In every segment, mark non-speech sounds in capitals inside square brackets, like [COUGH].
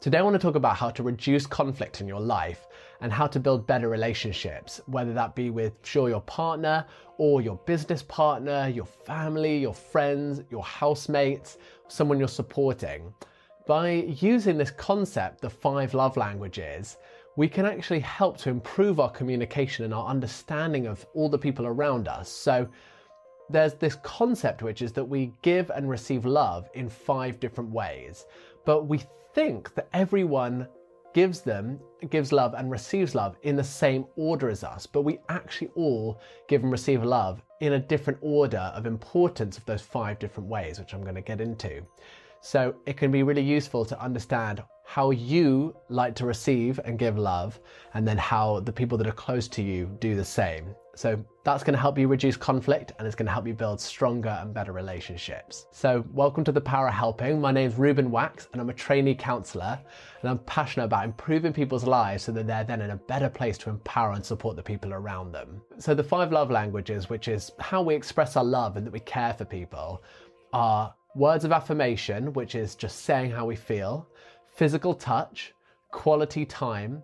Today, I want to talk about how to reduce conflict in your life and how to build better relationships, whether that be with, sure, your partner or your business partner, your family, your friends, your housemates, someone you're supporting. By using this concept, the five love languages, we can actually help to improve our communication and our understanding of all the people around us. So, there's this concept which is that we give and receive love in five different ways, but we think that everyone gives them gives love and receives love in the same order as us but we actually all give and receive love in a different order of importance of those five different ways which i'm going to get into so it can be really useful to understand how you like to receive and give love, and then how the people that are close to you do the same. So that's going to help you reduce conflict and it's going to help you build stronger and better relationships. So, welcome to the Power of Helping. My name is Reuben Wachs and I'm a trainee counselor and I'm passionate about improving people's lives so that they're then in a better place to empower and support the people around them. So, the five love languages, which is how we express our love and that we care for people, are words of affirmation, which is just saying how we feel, physical touch, quality time,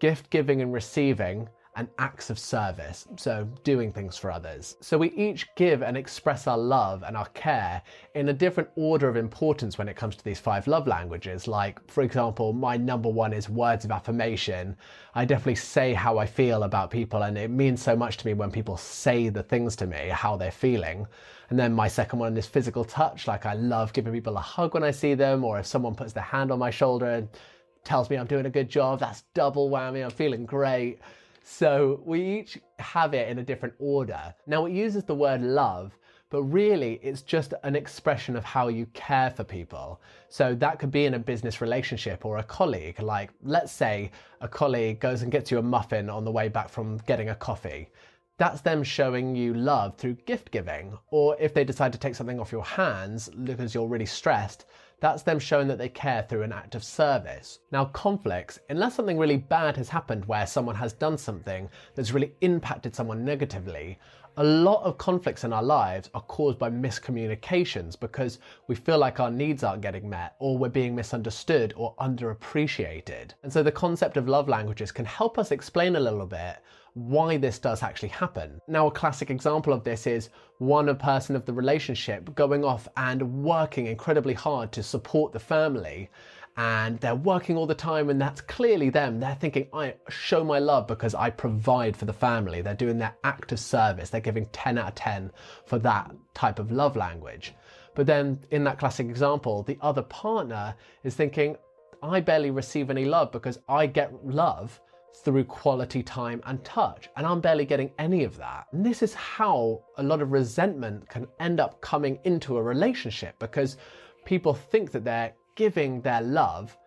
gift giving and receiving, and acts of service, so doing things for others. So we each give and express our love and our care in a different order of importance when it comes to these five love languages. Like, for example, my number one is words of affirmation. I definitely say how I feel about people, and it means so much to me when people say the things to me, how they're feeling. And then my second one is physical touch. Like, I love giving people a hug when I see them, or if someone puts their hand on my shoulder and tells me I'm doing a good job, that's double whammy. I'm feeling great. So we each have it in a different order. Now it uses the word love, but really it's just an expression of how you care for people. So that could be in a business relationship or a colleague. Like, let's say a colleague goes and gets you a muffin on the way back from getting a coffee. That's them showing you love through gift giving. Or if they decide to take something off your hands because you're really stressed, that's them showing that they care through an act of service. Now, conflicts, unless something really bad has happened where someone has done something that's really impacted someone negatively, a lot of conflicts in our lives are caused by miscommunications because we feel like our needs aren't getting met or we're being misunderstood or underappreciated. And so the concept of love languages can help us explain a little bit why this does actually happen. Now, a classic example of this is one person of the relationship going off and working incredibly hard to support the family. And they're working all the time, and that's clearly them. They're thinking, I show my love because I provide for the family. They're doing their act of service. They're giving 10 out of 10 for that type of love language. But then, in that classic example, the other partner is thinking, I barely receive any love because I get love through quality time and touch. And I'm barely getting any of that. And this is how a lot of resentment can end up coming into a relationship because people think that they're giving their love,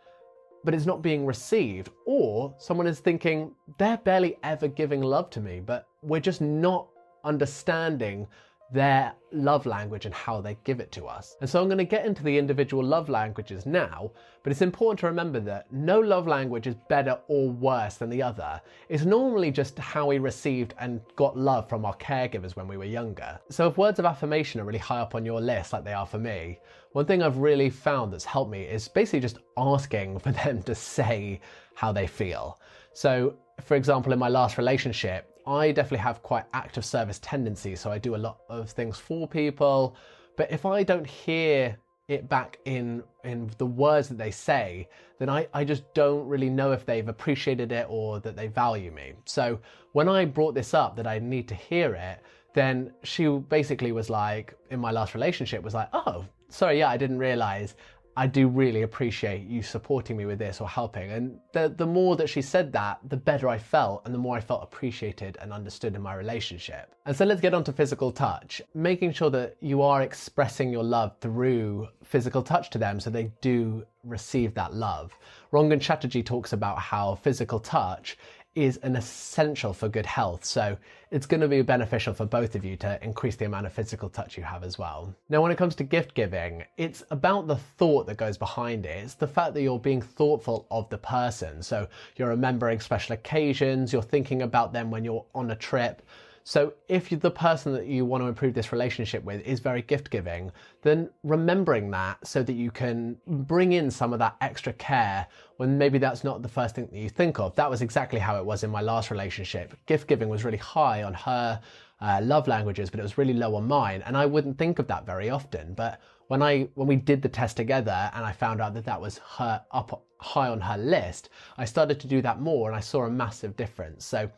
but it's not being received. Or someone is thinking they're barely ever giving love to me, but we're just not understanding their love language and how they give it to us. And so I'm going to get into the individual love languages now, but it's important to remember that no love language is better or worse than the other. It's normally just how we received and got love from our caregivers when we were younger. So if words of affirmation are really high up on your list, like they are for me, one thing I've really found that's helped me is basically just asking for [LAUGHS] them to say how they feel. So, for example, in my last relationship, I definitely have quite active service tendencies, so I do a lot of things for people. But if I don't hear it back in in the words that they say, then I, I just don't really know if they've appreciated it or that they value me. So when I brought this up that I need to hear it, then she basically was like, in my last relationship, was like, oh, sorry, yeah, I didn't realize. I do really appreciate you supporting me with this or helping. And the, the more that she said that, the better I felt and the more I felt appreciated and understood in my relationship. And so let's get on to physical touch. Making sure that you are expressing your love through physical touch to them so they do receive that love. Rangan Chatterjee talks about how physical touch is an essential for good health. So it's going to be beneficial for both of you to increase the amount of physical touch you have as well. Now, when it comes to gift giving, it's about the thought that goes behind it. It's the fact that you're being thoughtful of the person. So you're remembering special occasions, you're thinking about them when you're on a trip. So if the person that you want to improve this relationship with is very gift giving, then remembering that so that you can bring in some of that extra care when maybe that's not the first thing that you think of. That was exactly how it was in my last relationship. Gift giving was really high on her uh, love languages, but it was really low on mine. And I wouldn't think of that very often. But when I when we did the test together and I found out that that was her up high on her list, I started to do that more and I saw a massive difference. So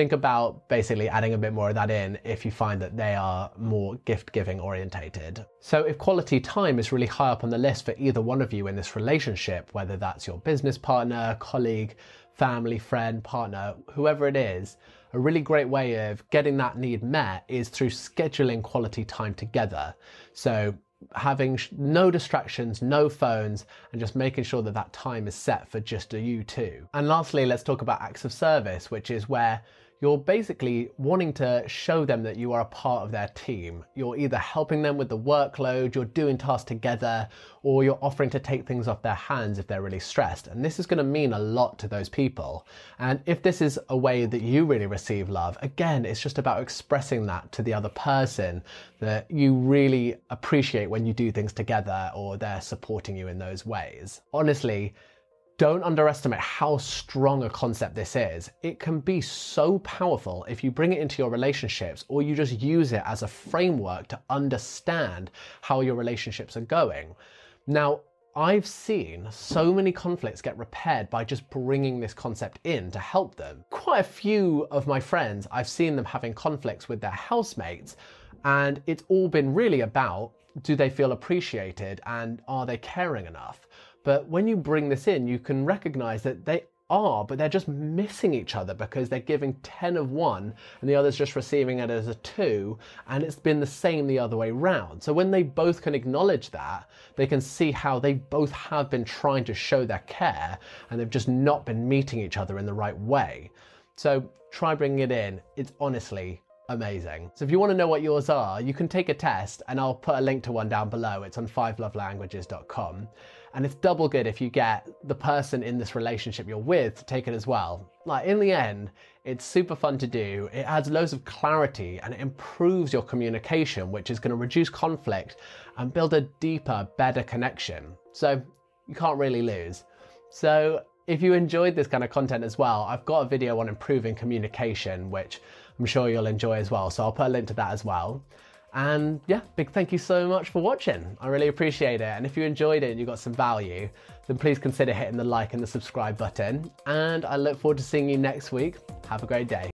think about basically adding a bit more of that in if you find that they are more gift giving orientated. So if quality time is really high up on the list for either one of you in this relationship, whether that's your business partner, colleague, family, friend, partner, whoever it is, a really great way of getting that need met is through scheduling quality time together. So having no distractions, no phones, and just making sure that that time is set for just you two. And lastly, let's talk about acts of service, which is where you're basically wanting to show them that you are a part of their team. You're either helping them with the workload, you're doing tasks together, or you're offering to take things off their hands if they're really stressed. And this is going to mean a lot to those people. And if this is a way that you really receive love, again, it's just about expressing that to the other person that you really appreciate when you do things together or they're supporting you in those ways. Honestly, don't underestimate how strong a concept this is. It can be so powerful if you bring it into your relationships or you just use it as a framework to understand how your relationships are going. Now, I've seen so many conflicts get repaired by just bringing this concept in to help them. Quite a few of my friends, I've seen them having conflicts with their housemates, and it's all been really about do they feel appreciated and are they caring enough? But when you bring this in, you can recognize that they are, but they're just missing each other because they're giving 10 of one and the other's just receiving it as a two, and it's been the same the other way round. So when they both can acknowledge that, they can see how they both have been trying to show their care and they've just not been meeting each other in the right way. So try bringing it in. It's honestly amazing. So if you want to know what yours are, you can take a test and I'll put a link to one down below. It's on fivelovelanguages.com. And it's double good if you get the person in this relationship you're with to take it as well. Like in the end, it's super fun to do. It adds loads of clarity and it improves your communication, which is going to reduce conflict and build a deeper, better connection. So you can't really lose. So if you enjoyed this kind of content as well, I've got a video on improving communication, which I'm sure you'll enjoy as well. So I'll put a link to that as well. And yeah, big thank you so much for watching. I really appreciate it. And if you enjoyed it and you got some value, then please consider hitting the like and the subscribe button. And I look forward to seeing you next week. Have a great day.